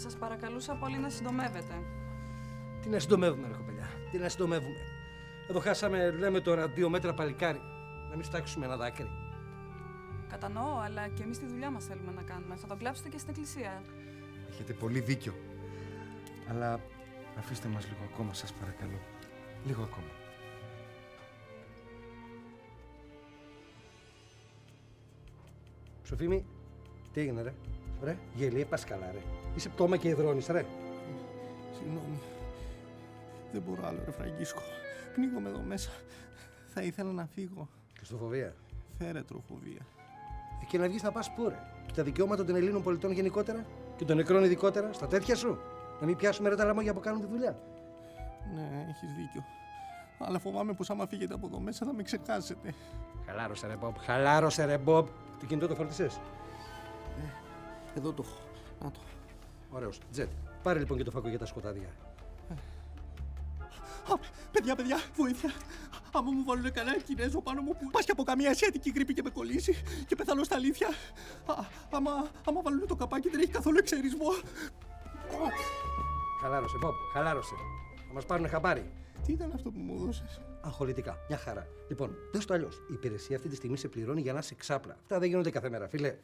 Θα σας παρακαλούσα πολύ να συντομεύετε. Τι να συντομεύουμε, ρε κοπελιά. Τι να συντομεύουμε; Εδώ χάσαμε, λέμε τώρα, δύο μέτρα παλικάρι. Να μην στάξουμε ένα δάκρυ. Κατανοώ, αλλά και εμείς τη δουλειά μας θέλουμε να κάνουμε. Θα τον κλάψετε και στην εκκλησία. Έχετε πολύ δίκιο. Αλλά αφήστε μας λίγο ακόμα, σας παρακαλώ. Λίγο ακόμα. Σοφίμη, τι έγινε, ρε; Ρε, γελίε, πας καλά, ρε. Είσαι πτώμα και υδρώνεις, ρε. Συγγνώμη. Δεν μπορώ άλλο, ρε Φραγκίσκο. Πνίγομαι εδώ μέσα. Θα ήθελα να φύγω. Χριστοφοβία. Φέρε τροφοβία. Ε, Και να βγεις να πας πού, ρε. Και τα δικαιώματα των Ελλήνων πολιτών γενικότερα και των νεκρών ειδικότερα, στα τέτοια σου. Να μην πιάσουμε ρε τα λαμόγια που κάνουν τη δουλειά. Ναι, έχεις δίκιο. Αλλά φοβάμαι πως άμα φύγετε από εδώ μέσα θα με ξεχάσετε. Χαλάρωσε, ρε Μπομπ. Χαλάρωσε, ρε Μπομπ. Το κινητό το φόρτισε. Εδώ το έχω. Να το. Ωραίος. Τζετ. Πάρε λοιπόν και το φακό για τα σκοτάδια. Α, παιδιά, παιδιά, βοήθεια. Άμα μου βάλουν κανένα Κινέζο πάνω μου που πας και από καμία ασιατική γρήπη και με κολλήσει και πεθάνω στα αλήθεια. Α, άμα, άμα βάλουν το καπάκι δεν έχει καθόλου εξαιρισμό. Χαλάρωσε, Μπομπ. Χαλάρωσε. Θα μας πάρουν χαμπάρι. Τι ήταν αυτό που μου έδωσες. Αγχολητικά. Μια χαρά. Λοιπόν, δες το αλλιώς. Η υπηρεσία αυτή τη στιγμή σε πληρώνει για να είσαι ξάπλα. Αυτά δεν γίνονται κάθε μέρα, φίλε.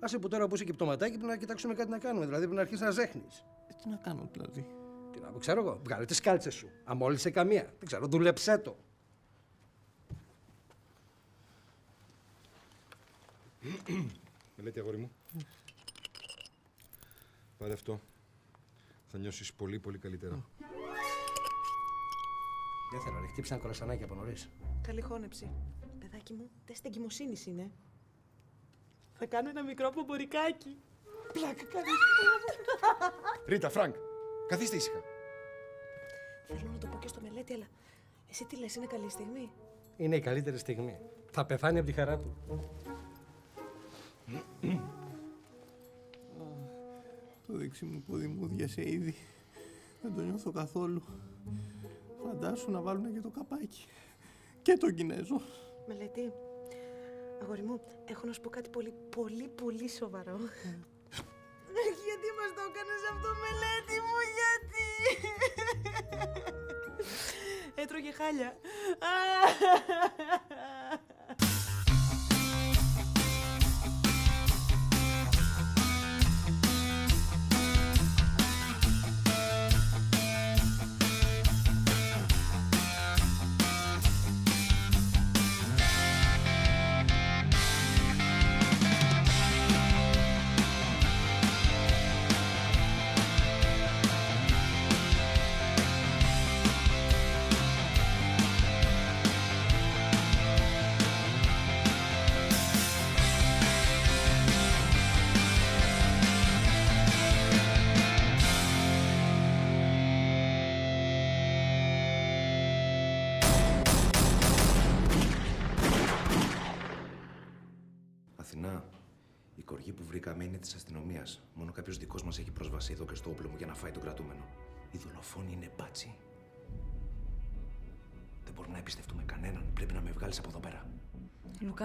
Άσε που τώρα που είσαι και πτωματάκι πρέπει να κοιτάξουμε κάτι να κάνουμε. Δηλαδή πρέπει να αρχίσεις να ζέχνεις. Ε, τι να κάνω δηλαδή. Τι να πω, ξέρω εγώ. Βγάλε τις κάλτσες σου. Αμόλυσε καμία. Δεν ξέρω, δούλεψέ το. Μελέτη, αγόρι μου. Πάρε αυτό. Θα νιώσεις πολύ, πολύ καλύτερα. Δεν θέλω, ρε. Χτύπησαν κορασανάκι από νωρίς. Καλή χώνεψη. Παιδάκι μου, τεστ εγκυμοσύνη είναι. Θα κάνω ένα μικρό απομπορικάκι. Πλάκα κάνεις. Ρίτα, Φρανκ, καθίστε ήσυχα. Θέλω να το πω και στο μελέτη, αλλά εσύ τι λες, είναι καλή στιγμή; Είναι η καλύτερη στιγμή. Θα πεθάνει από τη χαρά του. Το δεξί μου πόδι μου διασε ήδη. Δεν το νιώθω καθόλου. Φαντάσου να βάλουν και το καπάκι. Και τον Κινέζο. Μελέτη, αγόρι μου, έχω να σου πω κάτι πολύ, πολύ, πολύ σοβαρό. γιατί μας το έκανες αυτό, μελέτη μου, γιατί; Έτρωγε χάλια.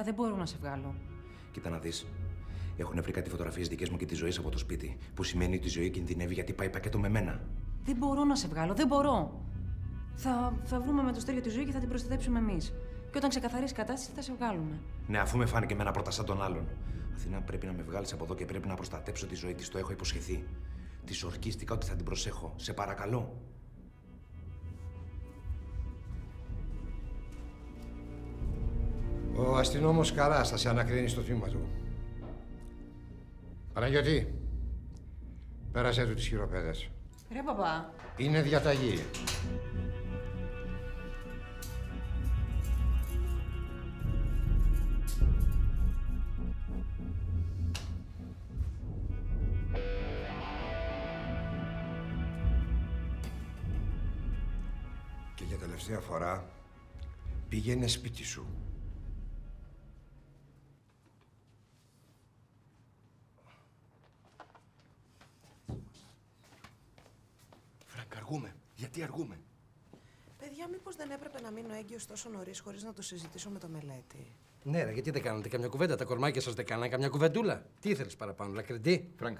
δεν μπορώ να σε βγάλω. Κοίτα να δεις. Έχουν βρει κάτι φωτογραφίες δικές μου και τη ζωή από το σπίτι. Που σημαίνει ότι η ζωή κινδυνεύει γιατί πάει πακέτο με μένα. Δεν μπορώ να σε βγάλω, δεν μπορώ. Θα, θα βρούμε με το στέριο τη ζωή και θα την προστατέψουμε εμείς. Και όταν ξεκαθαρίσει η κατάσταση θα σε βγάλουμε. Ναι, αφού με φάνηκε εμένα πρώτα σαν τον άλλον. Αθηνά, πρέπει να με βγάλεις από εδώ και πρέπει να προστατέψω τη ζωή της. Το έχω υποσχεθεί. Της ορκίστηκα ότι θα την προσέχω. Σε παρακαλώ. Ο αστυνόμος Καράς θα σε ανακρίνει στο θύμα του. Παναγιώτη, πέρασε του τις χειροπέδες. Ρε παπά. Είναι διαταγή. Και για τελευταία φορά πήγαινε σπίτι σου. Φρανκ, αργούμε. Γιατί αργούμε; Παιδιά, μήπως δεν έπρεπε να μείνω έγκυος τόσο νωρίς χωρίς να το συζητήσω με το Μελέτη; Ναι, ρε, γιατί δεν κάνατε καμιά κουβέντα; Τα κορμάκια σας δεν κάνανε καμιά κουβεντούλα; Τι ήθελες παραπάνω, λακριντί. Φρανκ,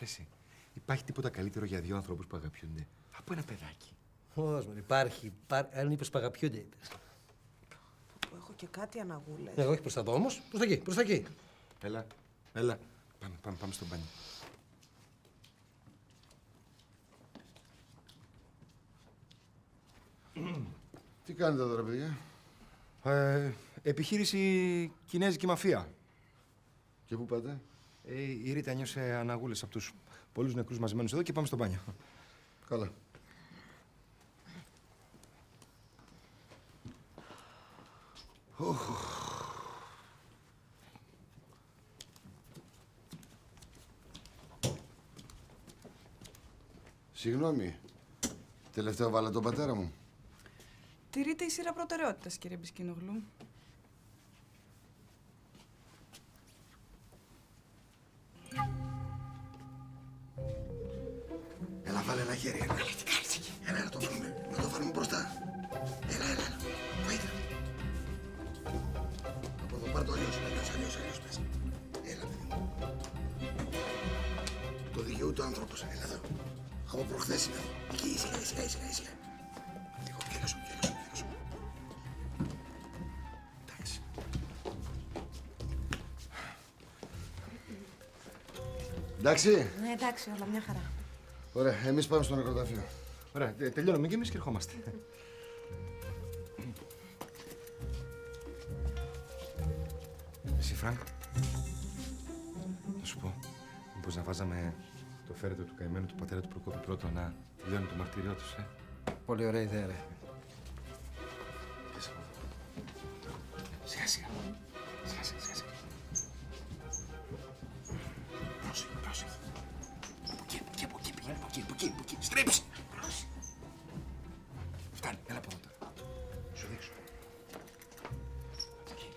εσύ, η Υπάρχει τίποτα καλύτερο για δύο ανθρώπους που αγαπιούνται από ένα παιδάκι; Πώς, μωρέ, υπάρχει. υπά- Αν είπες παγαπιούνται, είπες. Που έχω και κάτι αναγούλες. Εγώ όχι προς τα δω όμως. Προς τα εκεί, προς τα εκεί. Έλα, έλα. Πάμε, πάμε, πάμε στο μπάνιο. Κάνετε τώρα, παιδιά; Ε, επιχείρηση Κινέζικη μαφία. Και πού πάτε; Ε, η Ρίτα νιώσε αναγούλες από τους πολλούς νεκρούς μαζεμένους εδώ και πάμε στο μπάνιο. Καλά. Συγγνώμη. Τελευταίο βάλα τον πατέρα μου. Τηρείται η σειρά προτεραιότητας, κύριε Μπισκίνογλου. Εντάξει. Ναι, εντάξει, όλα μια χαρά. Ωραία, εμείς πάμε στο νεκροταφείο. Ωραία, τε- τελειώνουμε και εμείς και ερχόμαστε. Εσύ, Φρανκ, να σου πω, μήπως να βάζαμε το φέρετρο του καημένου του πατέρα του Προκόπη πρώτο να τελειώνει το μαρτύριό τους, ε; Πολύ ωραία ιδέα, ρε. Πες από εδώ. Σιγά, σιγά. Σιγά, σιγά, σιγά, εκεί, πήγαινε, από εκεί, από εκεί, από εκεί. Στρέψε. Πρόσεχε. Φτάνει, έλα από εδώ τώρα. Σου δείξω. Εκεί.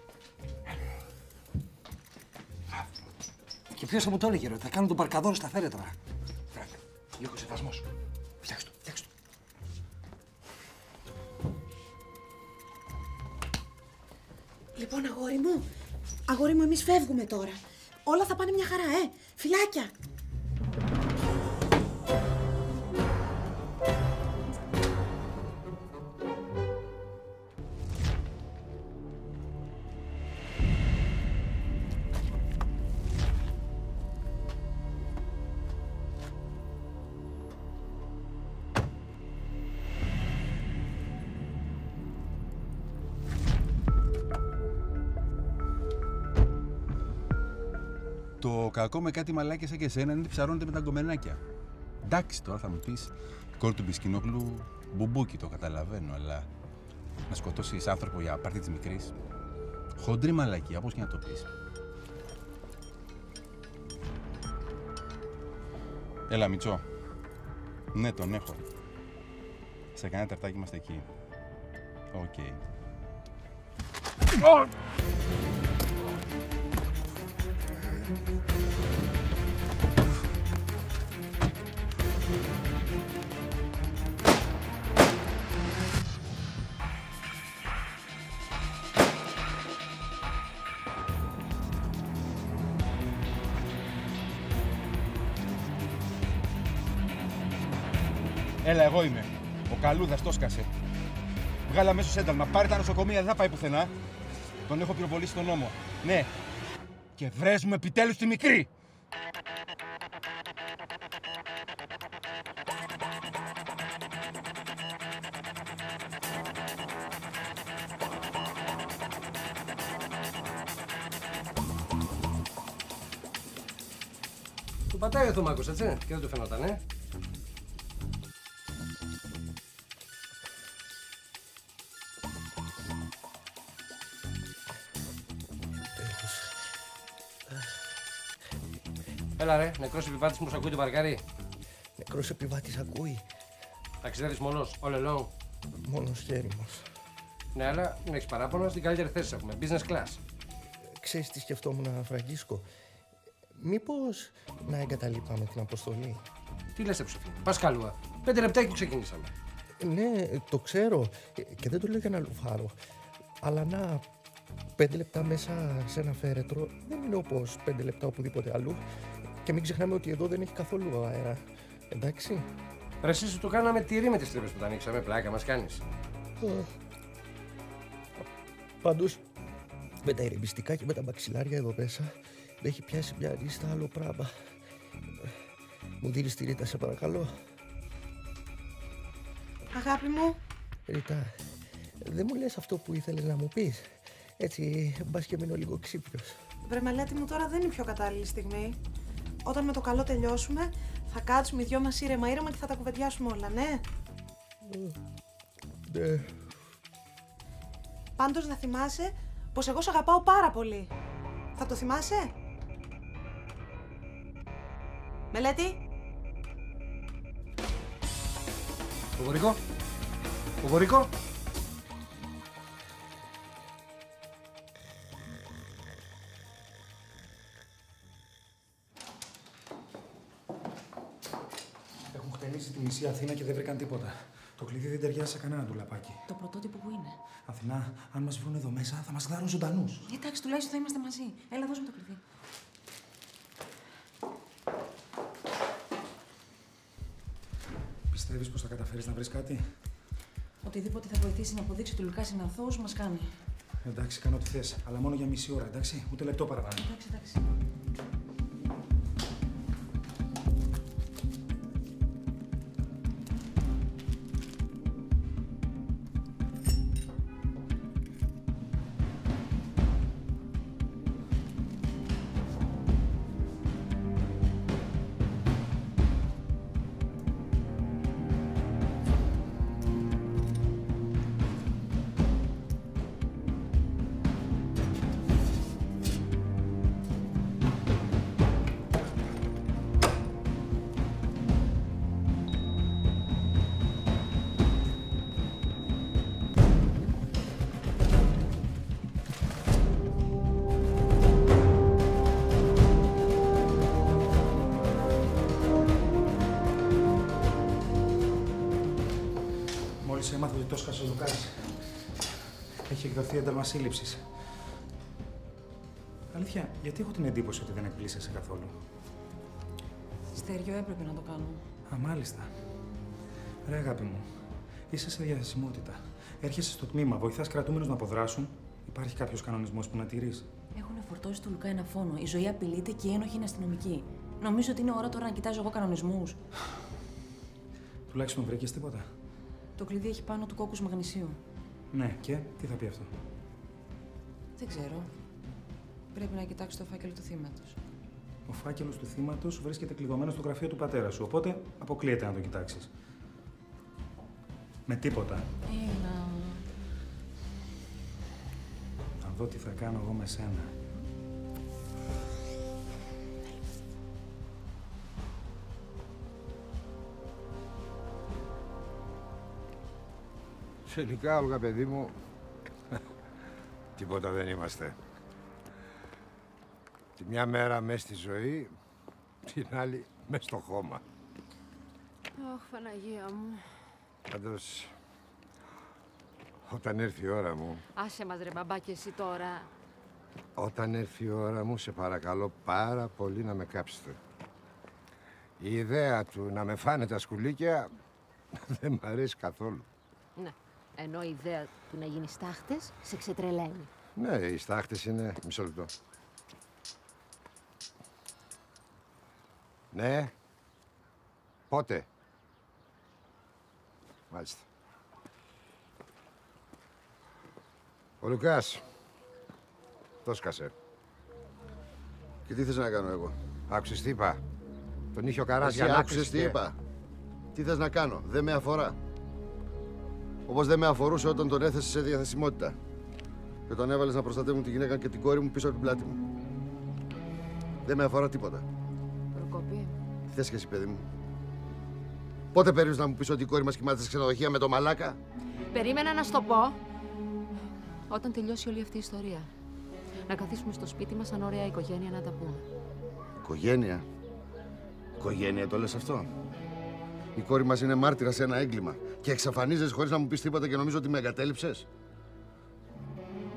Και ποιος θα μου το έλεγε, ρε. Θα κάνω τον παρκαδόρο στα φέρετρα. Φρανκ, λίγο σεβασμός. Φτιάξ' το, φτιάξ' το. Λοιπόν, αγόρι μου, αγόρι μου, εμείς φεύγουμε τώρα. Όλα θα πάνε μια χαρά, ε. Φιλάκια. Το κακό με κάτι μαλάκια σαν και εσένα είναι ότι ψαρώνετε με τα γκομενάκια. Εντάξει, τώρα θα μου πεις, κόρη του Μπισκινόκλου, μπουμπούκι το καταλαβαίνω, αλλά να σκοτώσεις άνθρωπο για πάρτι της μικρής. Χοντρή μαλακία, όπως και να το πεις. Έλα, Μήτσο. Ναι, τον έχω. Σε κανένα τεταρτάκι είμαστε εκεί. Οκ. Έλα, εγώ είμαι. Ο Καλούδας το σκάσε. Βγάλα αμέσως ένταλμα. Πάρε τα νοσοκομεία, δεν θα πάει πουθενά. Τον έχω πυροβολήσει στον νόμο. Ναι. Και βρες μου επιτέλους τη μικρή. Του πατάει ο Θωμάκος, έτσι. Και δεν του φαινόταν, ε. Έλα ρε, νεκρός επιβάτης μου, σ' ακούει το παρκάρι. Νεκρός επιβάτης ακούει. Ταξιδεύεις μόνος, all alone. Μόνος και έρημος. Ναι, αλλά μην έχεις παράπονος, στην καλύτερη θέση έχουμε. Business class. Ξέρεις τι σκεφτόμουν, Φραγκίσκο; Μήπως να εγκαταλείπαμε την αποστολή; Τι λες, Εψοφή. Πας καλούα. Πέντε λεπτά που ξεκινήσαμε. Ναι, το ξέρω ε, και δεν το λέω για να λουφάρω. Αλλά να, πέντε λεπτά μέσα σε ένα φέρετρο δεν είναι όπως πέντε λεπτά οπουδήποτε αλλού. Και μην ξεχνάμε ότι εδώ δεν έχει καθόλου αέρα. Εντάξει. Ρε εσύ σου το κάναμε τυρί με τις τρύπες που τα ανοίξαμε, πλάκα μας κάνεις. Πάντως, με τα ηρεμιστικά και με τα μαξιλάρια εδώ μέσα, με έχει πιάσει μια λίστα άλλο πράγμα. Μου δίνεις τη Ρίτα, σε παρακαλώ. Αγάπη μου, Ρίτα, δεν μου λες αυτό που ήθελες να μου πεις. Έτσι, μπας και μείνω λίγο ξύπνιος. βρε μελέτη μου, τώρα δεν είναι η πιο κατάλληλη στιγμή. Όταν με το καλό τελειώσουμε, θα κάτσουμε οι δυο μας ήρεμα ήρεμα και θα τα κουβεντιάσουμε όλα, ναι. Ναι. Πάντως να θυμάσαι πως εγώ σε αγαπάω πάρα πολύ. Θα το θυμάσαι; Μελέτη, Ποπορικό. Ποπορικό. Μισή Αθήνα και δεν βρήκαν τίποτα. Το κλειδί δεν ταιριάζει σε κανένα ντουλαπάκι. Το πρωτότυπο που είναι. Αθηνά, αν μας βρουν εδώ μέσα, θα μας γδάρουν ζωντανούς. Εντάξει, τουλάχιστον θα είμαστε μαζί. Έλα, δώσ' μου το κλειδί. Πιστεύεις πως θα καταφέρεις να βρεις κάτι; Οτιδήποτε θα βοηθήσει να αποδείξει ότι ο Λουκάς είναι αθώος, μας κάνει. Εντάξει, κάνω ό,τι θες. Αλλά μόνο για μισή ώρα, εντάξει; Ούτε λεπτό παραπάνω. Εντάξει, εντάξει. Έμαθα ότι το σκάσε ο Λουκάς, έχει εκδοθεί ένταλμα σύλληψης. Αλήθεια, γιατί έχω την εντύπωση ότι δεν εκπλήσεσαι καθόλου; Στέριο έπρεπε να το κάνω. Α, μάλιστα. Ρε αγάπη μου, είσαι σε διαθεσιμότητα. Έρχεσαι στο τμήμα, βοηθάς κρατούμενους να αποδράσουν. Υπάρχει κάποιος κανονισμός που να τηρείς; Έχουν φορτώσει του Λουκά ένα φόνο. Η ζωή απειλείται και οι ένοχοι είναι αστυνομικοί. Νομίζω ότι είναι ώρα τώρα να κοιτάζω εγώ κανονισμούς. Τουλάχιστον βρήκες τίποτα. Το κλειδί έχει πάνω του κόκκου μαγνησίου. Ναι, και τι θα πει αυτό; Δεν ξέρω. Πρέπει να κοιτάξω το φάκελο του θύματος. Ο φάκελος του θύματος βρίσκεται κλειδωμένος στο γραφείο του πατέρα σου. Οπότε αποκλείεται να το κοιτάξεις. Με τίποτα. Έλα. Θα δω τι θα κάνω εγώ με σένα. Τελικά, Όλγα, παιδί μου, τίποτα δεν είμαστε. Τη μια μέρα μέσα στη ζωή, την άλλη μέσα στο χώμα. Αχ, Παναγία μου. Πάντως, όταν έρθει η ώρα μου, Άσε μας ρε μπαμπά και εσύ τώρα. όταν έρθει η ώρα μου, σε παρακαλώ πάρα πολύ να με κάψετε. Η ιδέα του να με φάνε τα σκουλίκια δεν μ' αρέσει καθόλου. Ναι. Ενώ η ιδέα του να γίνει στάχτες σε ξετρελαίνει. Ναι, οι στάχτες είναι... Μισό λεπτό. Ναι. Πότε. Μάλιστα. Ο Λουκάς. Το σκάσε. Και τι θες να κάνω εγώ; Άκουσες τι είπα; Τον είχε ο Καράς Εσύ για να άκουσες τι είπα; Τι θες να κάνω; Δεν με αφορά. Όπως δεν με αφορούσε όταν τον έθεσε σε διαθεσιμότητα. Και τον έβαλες να προστατεύουν τη γυναίκα και την κόρη μου πίσω από την πλάτη μου. Δεν με αφορά τίποτα. Προκοπή. Τι θες και εσύ, παιδί μου. Πότε περίμενες να μου πεις ότι η κόρη μας κοιμάται σε ξενοδοχεία με το μαλάκα; Περίμενα να σου το πω. Όταν τελειώσει όλη αυτή η ιστορία. Να καθίσουμε στο σπίτι μας σαν ωραία οικογένεια να τα πούμε. Οικογένεια; Οικογένεια το λες αυτό; Η κόρη μας είναι μάρτυρα σε ένα έγκλημα. Και εξαφανίζεσαι χωρίς να μου πεις τίποτα και νομίζω ότι με εγκατέλειψες.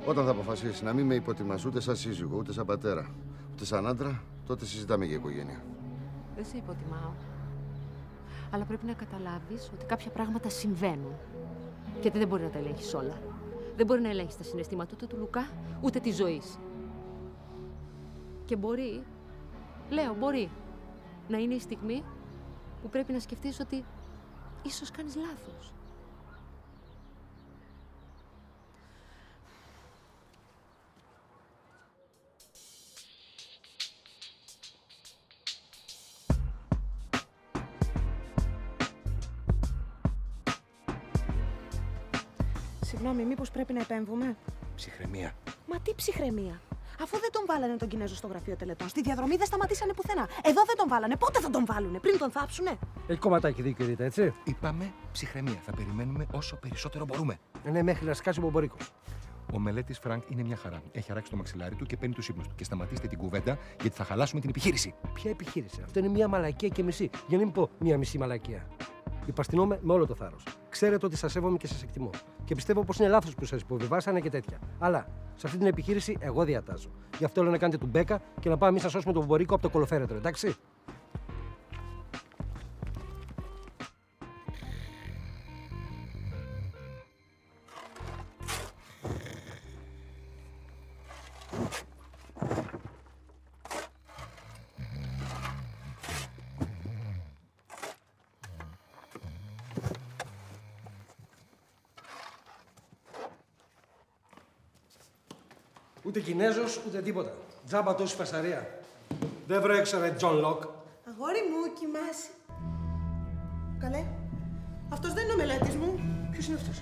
Όταν θα αποφασίσεις να μην με υποτιμάς ούτε σαν σύζυγο, ούτε σαν πατέρα, ούτε σαν άντρα, τότε συζητάμε για οικογένεια. Δεν σε υποτιμάω. Αλλά πρέπει να καταλάβεις ότι κάποια πράγματα συμβαίνουν. Γιατί δεν μπορεί να τα ελέγχεις όλα. Δεν μπορεί να ελέγχεις τα συναισθήματα ούτε του Λουκά, ούτε της ζωής. Και μπορεί, λέω μπορεί, να είναι η στιγμή που πρέπει να σκεφτείς ότι ίσως κάνεις λάθος. Συγγνώμη, μήπως πρέπει να επέμβουμε; Ψυχραιμία. Μα τι ψυχραιμία; Αφού δεν τον βάλανε τον Κινέζο στο γραφείο τελετών, στη διαδρομή δεν σταματήσανε πουθενά. Εδώ δεν τον βάλανε. Πότε θα τον βάλουνε, πριν τον θάψουνε; Έχει κομματάκι δίκιο, Ρίτα, έτσι. Είπαμε ψυχραιμία. Θα περιμένουμε όσο περισσότερο μπορούμε. Ε, Ναι, μέχρι να σκάσει ο Μπομπορίκος. Ο μελέτης Φρανκ είναι μια χαρά. Έχει αράξει το μαξιλάρι του και παίρνει τους ύπνους του. Και σταματήστε την κουβέντα γιατί θα χαλάσουμε την επιχείρηση. Ποια επιχείρηση; Αυτό είναι μια μαλακία και μισή. Για να μην πω μια μισή μαλακία. Υπαστηνόμαι με όλο το θάρρος. Ξέρετε ότι σας σέβομαι και σας εκτιμώ. Και πιστεύω πως είναι λάθος που σας υποβιβάσανε και τέτοια. Αλλά σε αυτή την επιχείρηση εγώ διατάζω. Γι' αυτό λέω να κάνετε του μπέκα και να πάμε εμείς να σώσουμε τον Μπομπορίκο από το κολοφέρετρο, εντάξει; Ούτε Κινέζος ούτε τίποτα. Τζάμπα τόση φασαρία. Δεν βρέξα ρε Τζον Λοκ. Αγόρι μου, κοιμάσαι. Καλέ. Αυτός δεν είναι ο μελέτης μου. Ποιος είναι αυτός;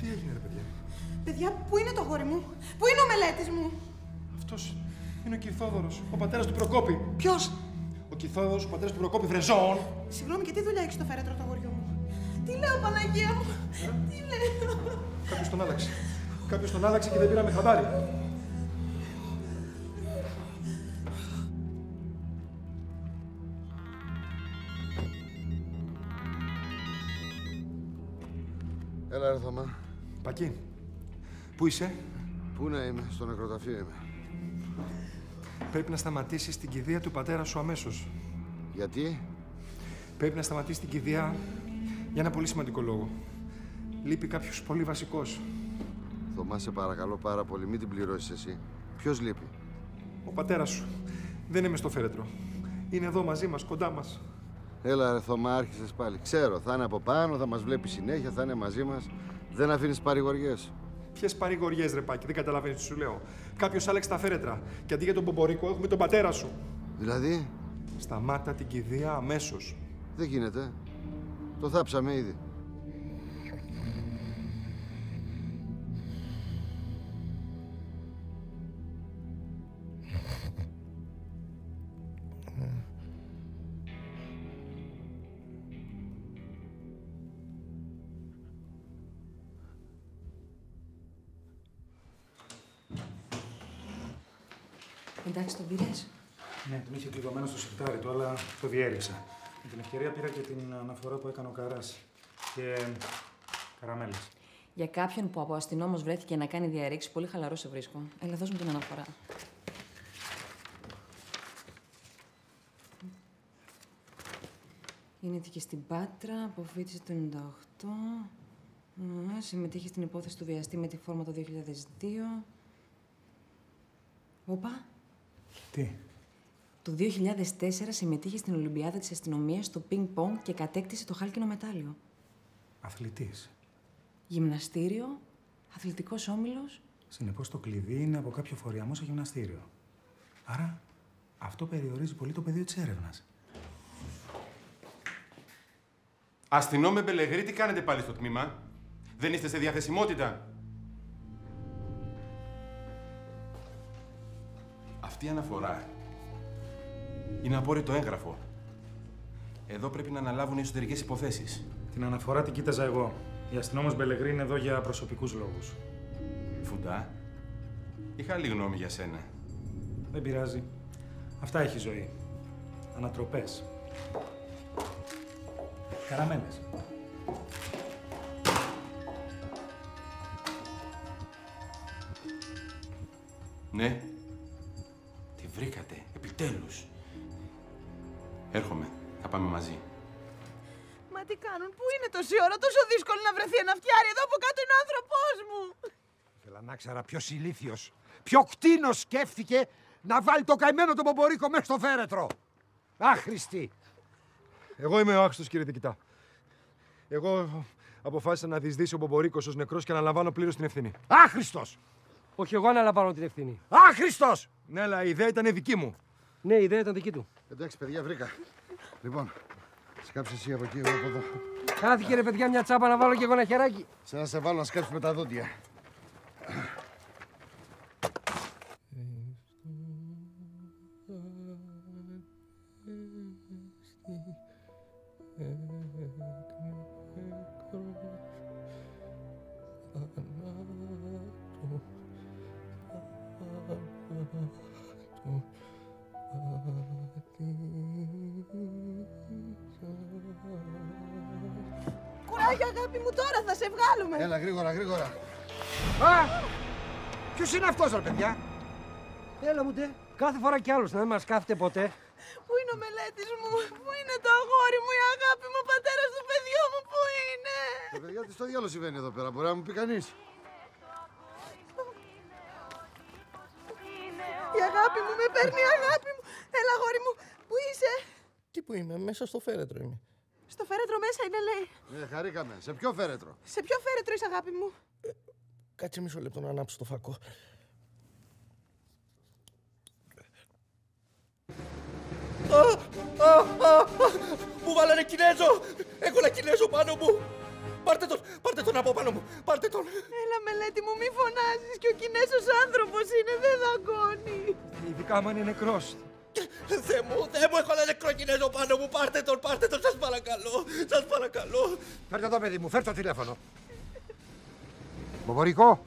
Τι έγινε, ρε παιδιά; Παιδιά, πού είναι το αγόρι μου; Πού είναι ο μελέτης μου; Αυτός είναι ο Κυθόδωρο, ο πατέρας του Προκόπη. Ποιος; Ο Κυθόδωρο, ο πατέρας του Προκόπη Βρεζόν. Συγγνώμη, και τι δουλειά έχεις στο φέρετρο το αγοριό μου; Τι λέω, Παναγία μου; Τι λέω; Κάποιος τον άλλαξε. Κάποιος τον άλλαξε και δεν πήραμε χαμπάρι. Πού είσαι; Πού να είμαι, στο νεκροταφείο είμαι. Πρέπει να σταματήσεις την κηδεία του πατέρα σου αμέσως. Γιατί; Πρέπει να σταματήσεις την κηδεία για ένα πολύ σημαντικό λόγο. Λείπει κάποιος πολύ βασικός. Θωμά, σε παρακαλώ πάρα πολύ, μην την πληρώσεις εσύ. Ποιος λείπει; Ο πατέρας σου. Δεν είμαι στο φέρετρο. Είναι εδώ μαζί μας, κοντά μας. Έλα, ρε Θωμά, άρχισες πάλι. Ξέρω, θα είναι από πάνω, θα μας βλέπει συνέχεια, θα είναι μαζί μας. Δεν αφήνεις παρηγοριές. Ποιες παρηγοριές, ρε Πάκη, δεν καταλαβαίνεις τι σου λέω. Κάποιος άλλαξε τα φέρετρα. Και αντί για τον Μπομπορίκο έχουμε τον πατέρα σου. Δηλαδή; Σταμάτα την κηδεία αμέσως. Δεν γίνεται. Το θάψαμε ήδη. Τον πήρε. Ναι, τον είχε κλειδωμένο στο σιρτάρι του, αλλά το διέριξα. Με την ευκαιρία πήρα και την αναφορά που έκανε ο Καράς. Και. καραμέλες. Για κάποιον που από αστυνόμος βρέθηκε να κάνει διαρρήξη, πολύ χαλαρό σε βρίσκω. Έλα, δώσ' μου την αναφορά. Γεννήθηκε στην Πάτρα, αποφύτησε το 98. Α, συμμετείχε στην υπόθεση του βιαστή με τη φόρμα το 2002. Όπα. Τι; Το 2004 συμμετείχε στην Ολυμπιάδα της Αστυνομίας στο πινκ πονγκ και κατέκτησε το χάλκινο μετάλλιο. Αθλητής. Γυμναστήριο, αθλητικός όμιλος. Συνεπώς το κλειδί είναι από κάποιο φοριαμό σε γυμναστήριο. Άρα αυτό περιορίζει πολύ το πεδίο της έρευνας. Αστυνόμε Μπελεγρή, τι κάνετε πάλι στο τμήμα. Δεν είστε σε διαθεσιμότητα. Αυτή η αναφορά είναι απόρριτο έγγραφο. Εδώ πρέπει να αναλάβουν οι εσωτερικές υποθέσεις. Την αναφορά την κοίταζα εγώ. Η αστυνόμος Μπελεγρή είναι εδώ για προσωπικούς λόγους. Φουντά, είχα άλλη γνώμη για σένα. Δεν πειράζει. Αυτά έχει η ζωή. Ανατροπές. Καραμέλες. Ναι. Τη βρήκατε, επιτέλους. Έρχομαι. Θα πάμε μαζί. Μα τι κάνουν, πού είναι τόση ώρα, τόσο δύσκολο να βρεθεί ένα φτιάρι. Εδώ από κάτω είναι ο άνθρωπός μου. Ήθελα να ξέρα ποιος ηλίθιος, ποιο κτίνος σκέφτηκε να βάλει το καημένο τον Πομπορίκο μέσα στο φέρετρο. Άχρηστη. Εγώ είμαι ο άξιστο, κύριε Τικητά. Εγώ αποφάσισα να διεισδύσει ο Μπομπορίκο ως νεκρός και να λαμβάνω πλήρως την ευθύνη. Άχρηστο! Όχι, εγώ αναλαμβάνω την ευθύνη. Άχρηστο! Ναι, αλλά η ιδέα ήταν δική μου. Ναι, η ιδέα ήταν δική του. Εντάξει, παιδιά, βρήκα. Λοιπόν, σκάψε εσύ από εκεί, εγώ από εδώ. Χάθηκε ρε παιδιά μια τσάπα να βάλω κι εγώ ένα χεράκι. Σε να σε βάλω να σκάψεις με τα δόντια. Κάθε φορά κι άλλος να μην μας κάθεται ποτέ. Πού είναι ο μελέτης μου, πού είναι το αγόρι μου, η αγάπη μου, ο πατέρας του παιδιού μου, πού είναι; Τα παιδιά τι στο διάλογο συμβαίνει εδώ πέρα, μπορεί να μου πει κανείς. Η αγάπη μου με παίρνει, η αγάπη μου. Έλα, αγόρι μου, πού είσαι; Τι που είμαι, μέσα στο φέρετρο είμαι. Στο φέρετρο μέσα είναι, λέει. Ναι, χαρήκαμε. Σε ποιο φέρετρο; Σε ποιο φέρετρο είσαι, αγάπη μου; Κάτσε μισό λεπτό να ανάψω το φακό. Α, α, α, α, Μου βάλανε Κινέζο! Έχω ένα Κινέζο πάνω μου! Πάρτε τον, πάρτε τον από πάνω μου, πάρτε τον! Έλα, μελέτη μου, μη φωνάζεις και ο Κινέζος άνθρωπος είναι, δεν δαγκώνει. Ειδικά άμα είναι νεκρός. Θεέ μου, Θεέ μου, έχω ένα νεκρό Κινέζο πάνω μου, πάρτε τον, πάρτε τον, σας παρακαλώ, σας παρακαλώ. Φέρτε εδώ, παιδί μου, φέρτε το τηλέφωνο. Μπομπορικό,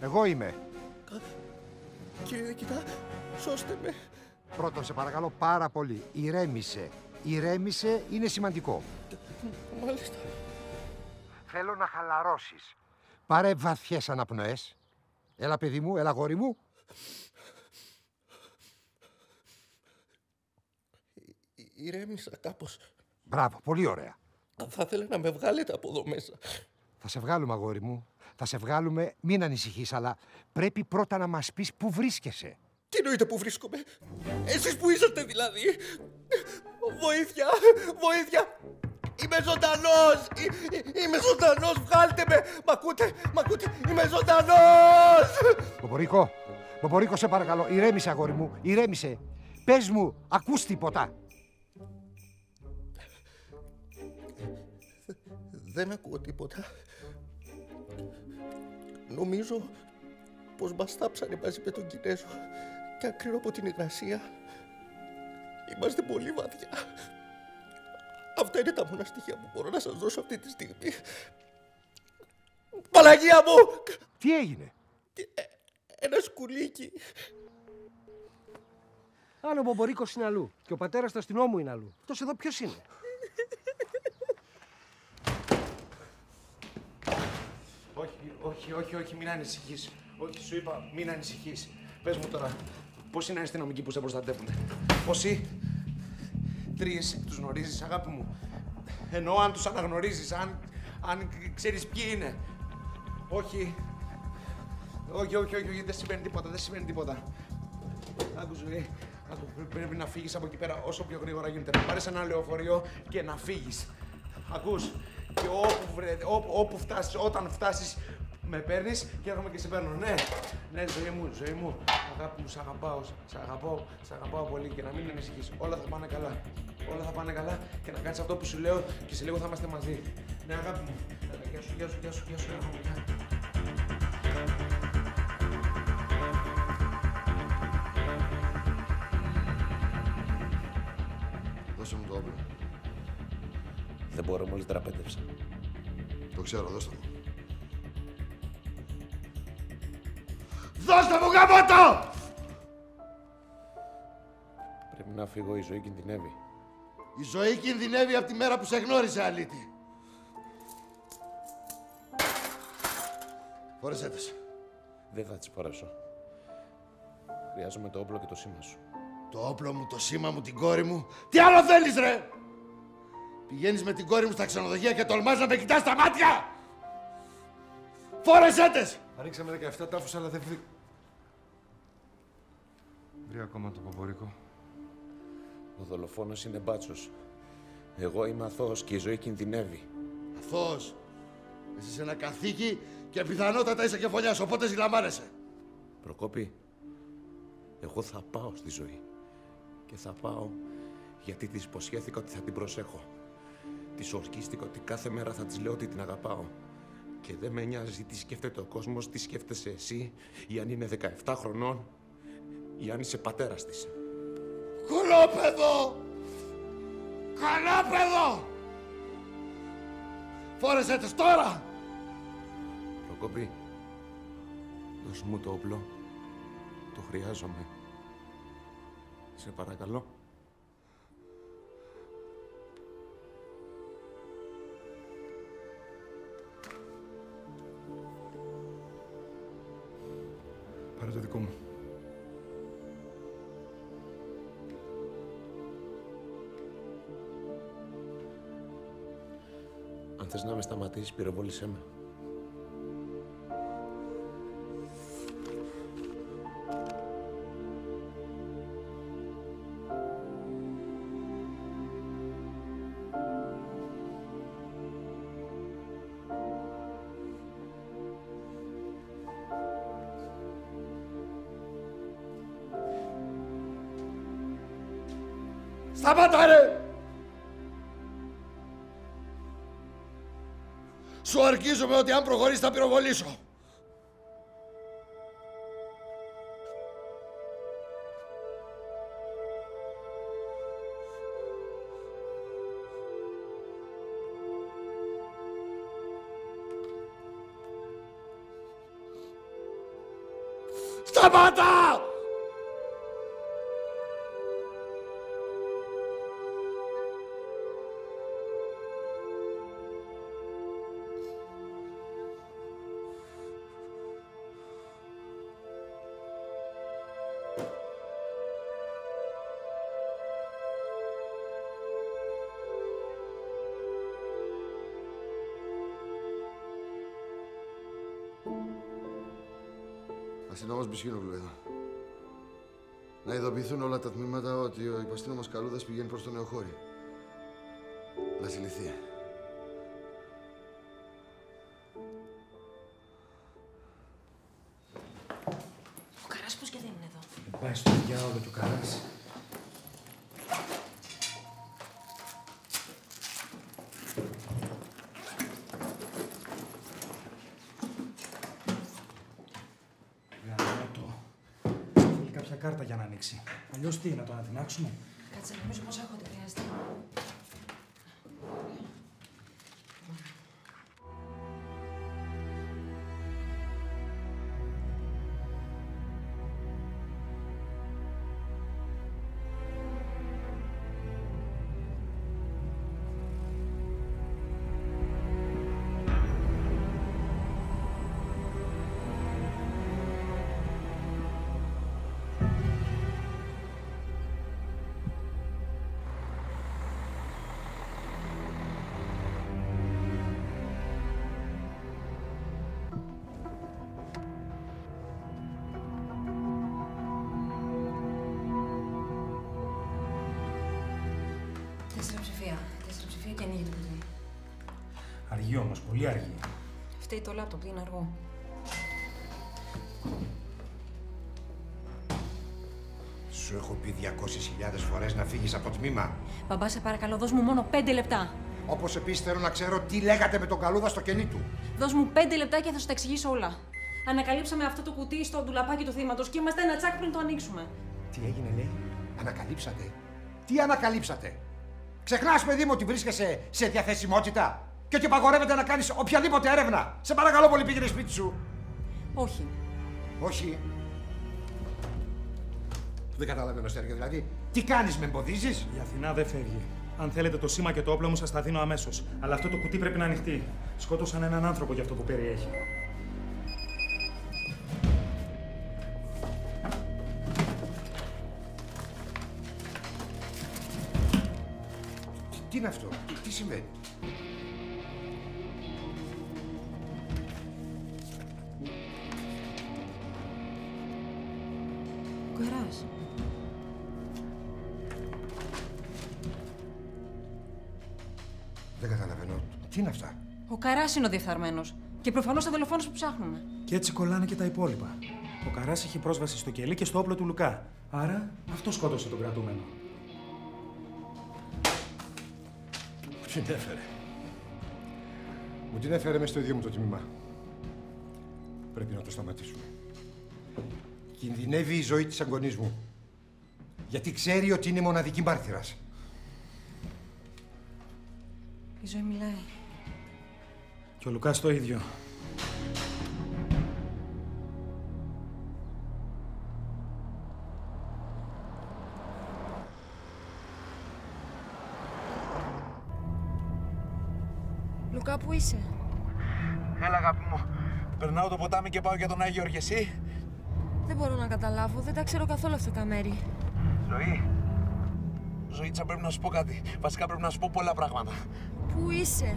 εγώ είμαι. Κύριε Δικητά, σώστε με. Πρώτον, σε παρακαλώ πάρα πολύ, ηρέμησε. Ηρέμησε είναι σημαντικό. Μάλιστα. Θέλω να χαλαρώσεις. Πάρε βαθιές αναπνοές. Έλα, παιδί μου, έλα, γόρι μου. Ηρέμησα κάπως. Μπράβο, πολύ ωραία. Θα ήθελα να με βγάλετε από εδώ μέσα. Θα σε βγάλουμε, αγόρι μου. Θα σε βγάλουμε, μην ανησυχείς, αλλά πρέπει πρώτα να μας πεις πού βρίσκεσαι. Τι εννοείτε που βρίσκομαι; Εσείς που είσαστε δηλαδή. Βοήθεια, βοήθεια. Είμαι ζωντανός. Ε- ε- Είμαι ζωντανός. Βγάλτε με. Μ' ακούτε, μ' ακούτε. Είμαι ζωντανός. Μπομπορίκο, Μπομπορίκο, σε παρακαλώ, ηρέμησε, αγόρι μου, ηρέμησε. Πες μου, ακούς τίποτα. Δεν ακούω τίποτα. Νομίζω πως μας θάψανε μαζί με τον Κινέζο και ακρίνω από την υγρασία. Είμαστε πολύ βαδιά. Αυτά είναι τα μόνα στοιχεία που μπορώ να σας δώσω αυτή τη στιγμή. Παναγία μου! Τι έγινε; Ένα σκουλίκι. Αν ο Μπομπορίκος είναι αλλού και ο πατέρας του αστυνόμου είναι αλλού. Αυτός εδώ ποιος είναι; Όχι, όχι, όχι, όχι, μην ανησυχείς. Όχι, σου είπα, μην ανησυχείς. Πες μου τώρα, πώς είναι οι αστυνομικοί που σε προστατεύουν; Πόσοι; Τρεις, τους γνωρίζεις, αγάπη μου. Εννοώ αν τους αναγνωρίζεις, αν, αν ξέρεις ποιοι είναι. Όχι. Όχι, όχι, όχι, όχι, δεν συμβαίνει τίποτα, δεν συμβαίνει τίποτα. Άκου ζωή, άκου, πρέ- πρέπει να φύγεις από εκεί πέρα όσο πιο γρήγορα γίνεται. Να πάρεις ένα λεωφορείο και να φύγεις. Ακούς, και όπου, βρε, όπου, όπου φτάσεις, όταν φτάσεις, με παίρνεις και έρχομαι και σε παίρνω. Ναι, ναι, ζωή μου, ζωή μου, αγάπη μου, σ' αγαπάω, σ' αγαπάω, σ' αγαπάω πολύ και να μην ανησυχείς. Όλα θα πάνε καλά. Όλα θα πάνε καλά και να κάνεις αυτό που σου λέω και σε λίγο θα είμαστε μαζί. Ναι, αγάπη μου. Έλα, Γεια σου, γεια σου, γεια σου, γεια σου, έρχομαι. Γεια. Δώσε μου το όπλο. Δεν μπορώ, μόλις δραπέτευσα. Το ξέρω, δώστε μου. Δώστε μου γαμώτο! Πρέπει να φύγω, η ζωή κινδυνεύει. Η ζωή κινδυνεύει από τη μέρα που σε γνώρισε, αλήτη. Φόρεσέ τες. Δεν θα τις φορέσω. Χρειάζομαι το όπλο και το σήμα σου. Το όπλο μου, το σήμα μου, την κόρη μου. Τι άλλο θέλεις ρε! Πηγαίνεις με την κόρη μου στα ξενοδοχεία και τολμάς να με κοιτάς στα μάτια! Φόρεσέ τες! Ανοίξαμε 17 τάφους, αλλά δεν βρει... Βρει ακόμα το ποπορικό. Ο δολοφόνος είναι μπάτσος. Εγώ είμαι αθώος και η ζωή κινδυνεύει. Αθώος. Είσαι σε ένα καθήκη και πιθανότατα είσαι και φωλιάς, οπότε ζηλαμάρεσαι. Προκόπη, εγώ θα πάω στη ζωή. Και θα πάω γιατί της υποσχέθηκα ότι θα την προσέχω. Της ορκίστηκα ότι κάθε μέρα θα της λέω ότι την αγαπάω. Και δεν με νοιάζει τι σκέφτεται ο κόσμος, τι σκέφτεσαι εσύ, ή αν είναι 17 χρονών, ή αν είσαι πατέρας της. Κολόπεδο! Καλάπεδο! Φόρεσέ τες τώρα! Προκόπη, δώσ' μου το όπλο. Το χρειάζομαι. Σε παρακαλώ. Πάρε το δικό μου. Θες να με σταματήσεις, πυροβόλησέ με. Σταμάτα ρε! Σου αρκίζομαι ότι αν προχωρήσεις θα πυροβολήσω. Αστυνόμος Μπισχίνογλου εδώ. Να ειδοποιηθούν όλα τα τμήματα ότι ο υπαστήνομος Καλούδας πηγαίνει προς το νεοχώρι. Να συλληφθεί. Ψηφία. Τέσσερα ψηφία και ανοίγει το κουτί. Αργή όμως, πολύ αργή. Φταίει το λάπτοπ, είναι αργό. Σου έχω πει 200.000 φορές να φύγεις από το τμήμα. Μπαμπά, σε παρακαλώ, δώσ' μου μόνο πέντε λεπτά. Όπως επίσης θέλω να ξέρω τι λέγατε με τον καλούδα στο κενί του. Δώσ' μου πέντε λεπτά και θα σου τα εξηγήσω όλα. Ανακαλύψαμε αυτό το κουτί στο ντουλαπάκι του θύματος και είμαστε ένα τσάκ πριν το ανοίξουμε. Τι έγινε, λέει; Ανακαλύψατε; Τι ανακαλύψατε; Ξεχνάς, παιδί μου, ότι βρίσκεσαι σε διαθεσιμότητα και ότι απαγορεύεται να κάνεις οποιαδήποτε έρευνα. Σε παρακαλώ πολύ, πήγαινε σπίτι σου. Όχι. Όχι. Δεν καταλαβαίνω, Στέργιο, δηλαδή. Τι κάνεις, με εμποδίζεις; Η Αθηνά δεν φεύγει. Αν θέλετε το σήμα και το όπλο μου, σας τα δίνω αμέσως. Αλλά αυτό το κουτί πρέπει να ανοιχτεί. Σκότωσαν έναν άνθρωπο για αυτό που περιέχει. Τι είναι αυτό, τι, τι συμβαίνει; Ο Καράς. Δεν καταλαβαίνω. Τι είναι αυτά; Ο Καράς είναι ο διεφθαρμένος. Και προφανώς ο δολοφόνος που ψάχνουμε. Και έτσι κολλάνε και τα υπόλοιπα. Ο Καράς έχει πρόσβαση στο κελί και στο όπλο του Λουκά. Άρα αυτό σκότωσε τον κρατούμενο. Την έφερε. Μου την έφερε μέσα στο ίδιο μου το τμήμα. Πρέπει να το σταματήσουμε. Κινδυνεύει η ζωή της αγγονής μου. Γιατί ξέρει ότι είναι μοναδική μάρτυρας. Η ζωή μιλάει. Και ο Λουκάς το ίδιο. Είσαι. Έλα, αγάπη μου. Περνάω το ποτάμι και πάω για τον Άγιο Όργη. Εσύ. Δεν μπορώ να καταλάβω. Δεν τα ξέρω καθόλου αυτά τα μέρη. Ζωή. Ζωήτσα, πρέπει να σου πω κάτι. Βασικά πρέπει να σου πω πολλά πράγματα. Πού είσαι;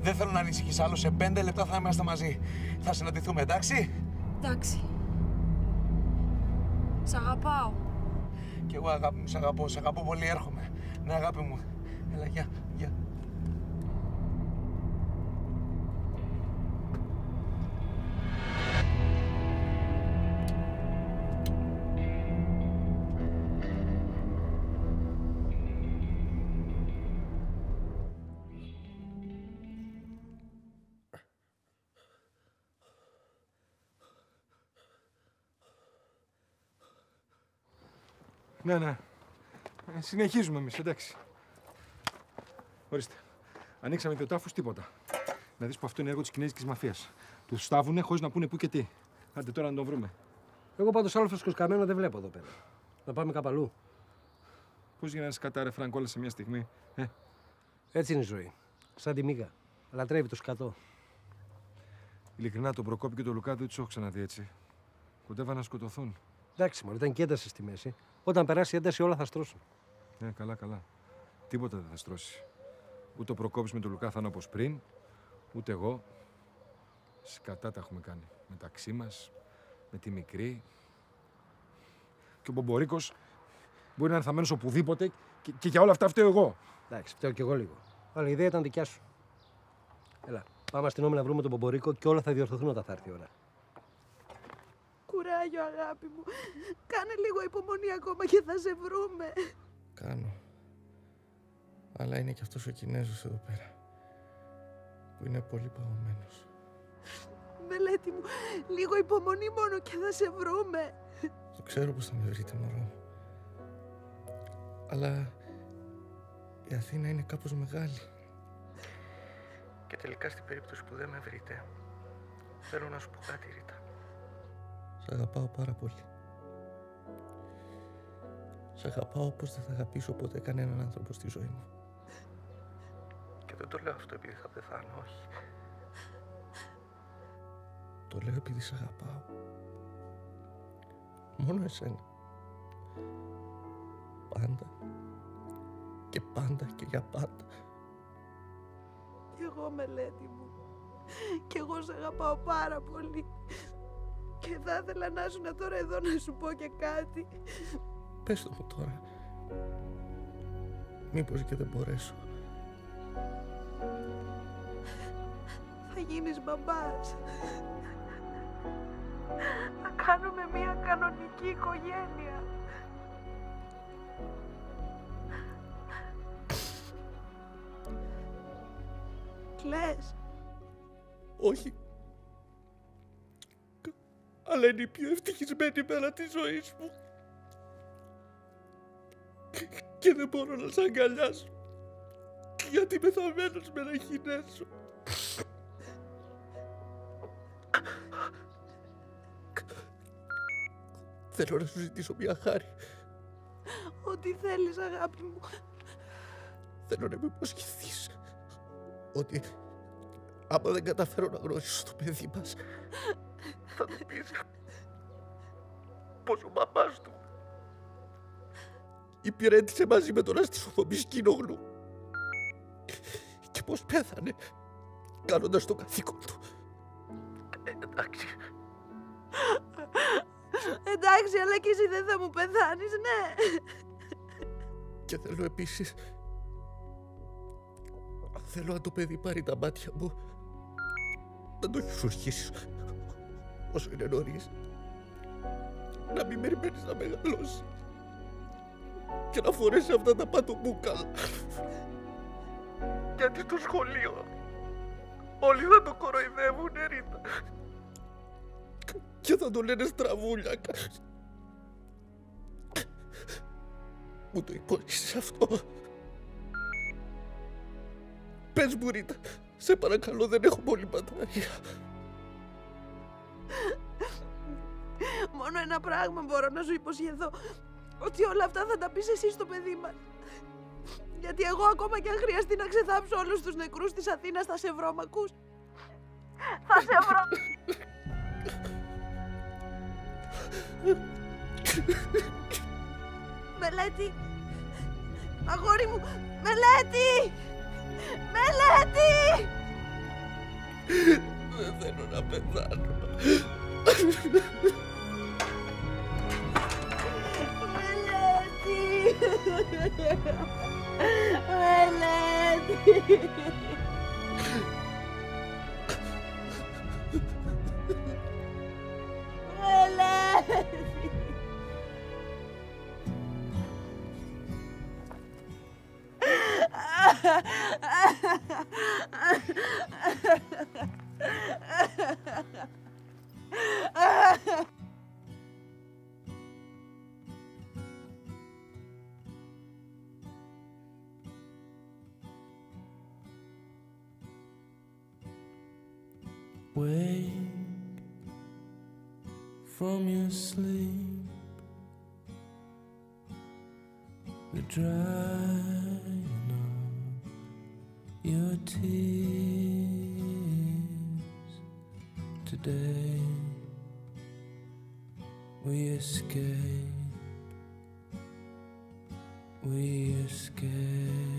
Δεν θέλω να ανησυχείς άλλο. Σε πέντε λεπτά θα είμαστε μαζί. Θα συναντηθούμε, εντάξει; Εντάξει. Σ' αγαπάω. Κι εγώ αγάπη μου, σ' αγαπώ. Σ' αγαπώ πολύ. Έρχομαι. Ναι, αγάπη μου. Έλα, γεια. Ναι, ναι. Ε, συνεχίζουμε εμείς, εντάξει. Ορίστε. Ανοίξαμε δύο τάφους, τίποτα. Να δεις που αυτό είναι έργο της κινέζικης μαφίας. Τους θάβουνε χωρίς να πούνε πού και τι. Άντε τώρα να τον βρούμε. Εγώ πάντως άλλο φρεσκοσκαμμένο δεν βλέπω εδώ πέρα. Να πάμε κάπου αλλού. Πώς γίνανε κατά ρε Φρανκ όλα σε μια στιγμή. Ε, Έτσι είναι η ζωή. Σαν τη μύγα. Λατρεύει το σκατό. ειλικρινά τον Προκόπη και τον Λουκά δεν τους έχω ξαναδεί έτσι. Κοντεύαν να σκοτωθούν. Εντάξει, μωρέ, ήταν και ένταση στη μέση. Όταν περάσει η ένταση, όλα θα στρώσουν. Ναι, καλά, καλά. Τίποτα δεν θα στρώσει. Ούτε ο Προκόπης με τον Λουκά θα είναι όπως πριν, ούτε εγώ. Σκατά τα έχουμε κάνει. Μεταξύ μας, με τη μικρή. Και ο Μπομπορίκος μπορεί να είναι θαμένος οπουδήποτε και, και για όλα αυτά φταίω εγώ. Εντάξει, φταίω κι εγώ λίγο. Αλλά η ιδέα ήταν δικιά σου. Έλα, πάμε αστυνόμοι να βρούμε τον Μπομπορίκο και όλα θα διορθωθούν όταν θα έρθει η ώρα. Κουράγιο, αγάπη μου. Κάνε λίγο υπομονή ακόμα και θα σε βρούμε. Κάνω. Αλλά είναι και αυτός ο Κινέζος εδώ πέρα. Που είναι πολύ παγωμένος. Μελέτη μου, λίγο υπομονή μόνο και θα σε βρούμε. Το ξέρω πως θα με βρείτε, μωρό μου. Αλλά η Αθήνα είναι κάπως μεγάλη. Και τελικά στην περίπτωση που δεν με βρείτε, θέλω να σου πω κάτι, Ρίτα. Σ' αγαπάω πάρα πολύ. Σ' αγαπάω όπως δεν θα αγαπήσω ποτέ κανέναν άνθρωπο στη ζωή μου. Και δεν το λέω αυτό επειδή θα πεθάνω, όχι. Το λέω επειδή σ' αγαπάω. Μόνο εσένα. Πάντα. Και πάντα και για πάντα. Κι εγώ, μελέτη μου. Κι εγώ σε αγαπάω πάρα πολύ. Και θα ήθελα να ήσουν τώρα εδώ να σου πω και κάτι. Πες το μου τώρα. Μήπως και δεν μπορέσω. Θα γίνεις μπαμπάς. Θα κάνουμε μια κανονική οικογένεια. Κλαις. Όχι. Αλλά είναι η πιο ευτυχισμένη μέρα της ζωής μου. Και δεν μπορώ να σ' αγκαλιάσω. Γιατί είμαι θαμμένος με ένα Κινέζο. Θέλω να σου ζητήσω μια χάρη. Ό,τι θέλεις, αγάπη μου. Θέλω να με υποσχεθείς ότι άμα δεν καταφέρω να γνωρίσω το παιδί μας, θα του πεις πως ο μπαμπάς του υπηρέτησε μαζί με τον αστυνομικό σκηνόγλου και πώς πέθανε κάνοντας το καθήκον του. Ε, εντάξει. Εντάξει, αλλά και εσύ δεν θα μου πεθάνεις, ναι. Και θέλω επίσης... Θέλω αν το παιδί πάρει τα μάτια μου να το χειρουργήσεις όσο είναι νωρίς. Να μην περιμένεις να μεγαλώσει και να φορέσει αυτά τα πατομπούκαλα. Γιατί στο σχολείο όλοι θα το κοροϊδεύουν, Ρίτα. Και θα το λένε στραβούλιακα. Μου το υπόσχεσαι αυτό. Πες μου, Ρίτα, σε παρακαλώ, δεν έχω πολύ μπαταρία. Μόνο ένα πράγμα μπορώ να σου υποσχεθώ. Ότι όλα αυτά θα τα πεις εσύ στο παιδί μας. Γιατί εγώ ακόμα και αν χρειαστεί να ξεθάψω όλους τους νεκρούς της Αθήνας θα σε βρω, μ' ακούς; Θα σε βρω. Μελέτη! Αγόρι μου! Μελέτη! Μελέτη! Δεν θέλω να πεθάνω. Μελέτη! from your sleep. The drying your tears today. We escape. We escape.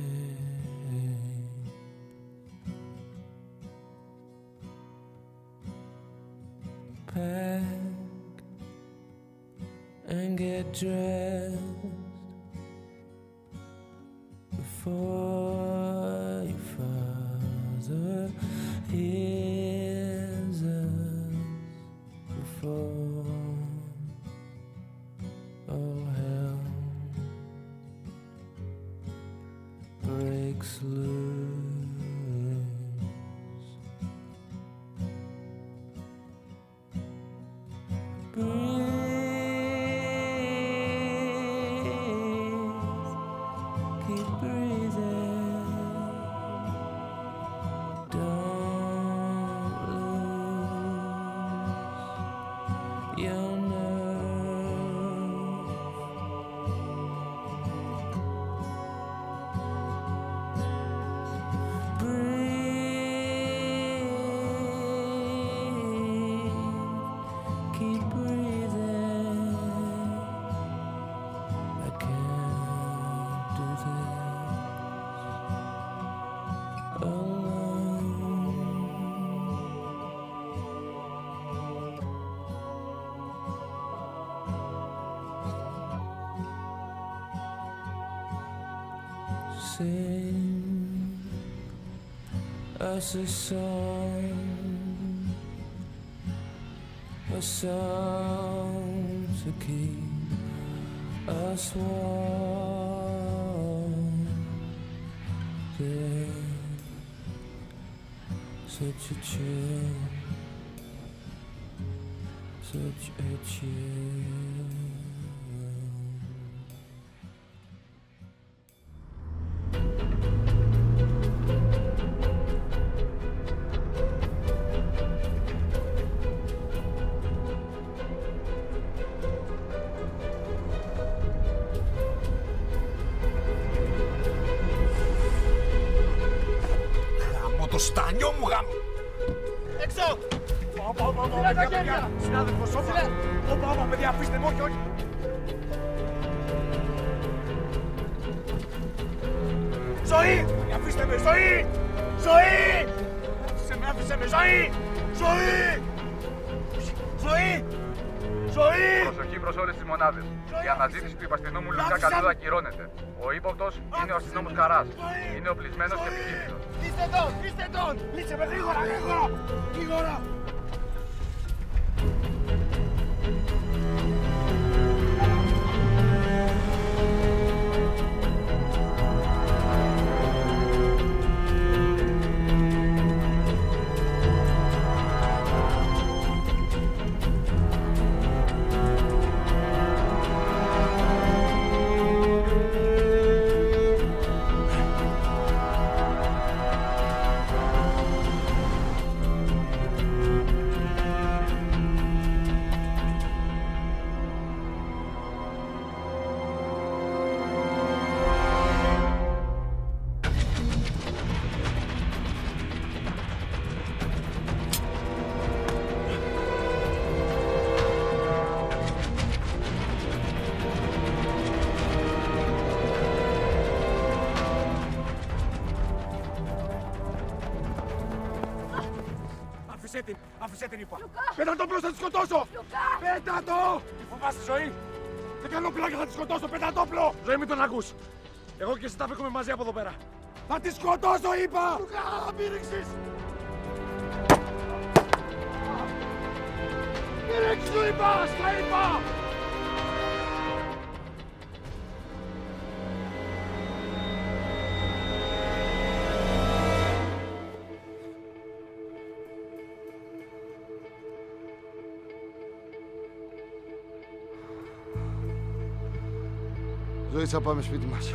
Us a song, a song to keep us warm. There's such a chill, such a chill. Όπα. Όπα, όπα, παιδιά, αφήστε με, όχι, όχι. Ζωή! Αφήστε με, ζωή! Ζωή! Άφησε με, άφησε με, ζωή! Ζωή! Ζωή! Ζωή! Προσοχή προς όλες τις μονάδες. Η αναζήτηση του υπαστηνόμου Λουκά Καλούδα ακυρώνεται. Ο ύποπτος είναι ο αστυνόμο Καρά. Είναι οπλισμένος και επικίνδυνο. Κλείστε τον! Κλείστε τον! Κλείστε με γρήγορα, γρήγορα! Γρήγορα! Άφησε την, άφησε την είπα. Πέτα το πλούς, θα τη σκοτώσω. Πέτα το. Τι φοβάσαι ζωή. Δεν κάνω πλάκα, θα τη σκοτώσω. Πέτα το όπλο. Ζωή μην τον ακούς. Εγώ και εσύ τα βρήκαμε μαζί από εδώ πέρα. Θα τη σκοτώσω, είπα. Λουκά, μη ρίξεις. Μη ρίξεις, σου είπα, στα είπα. Ζωή, θα πάμε σπίτι μας.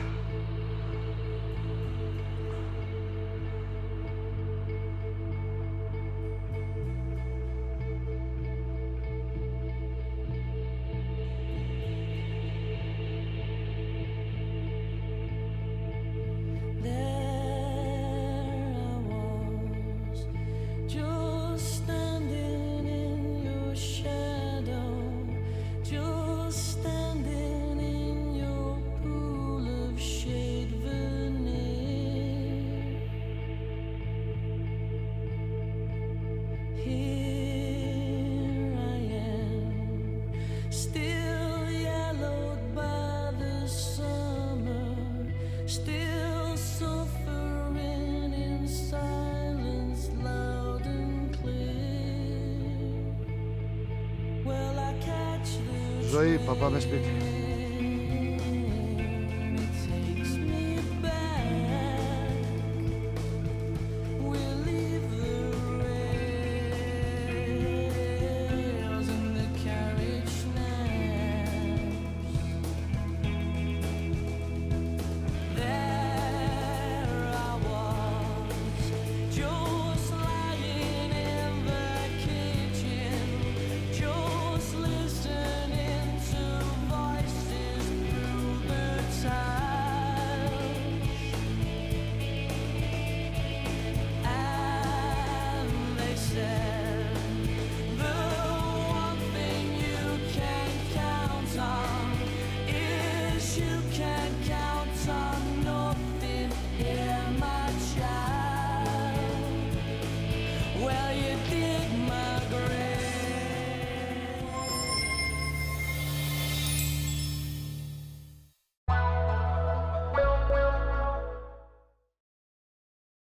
Joey, papá me explica.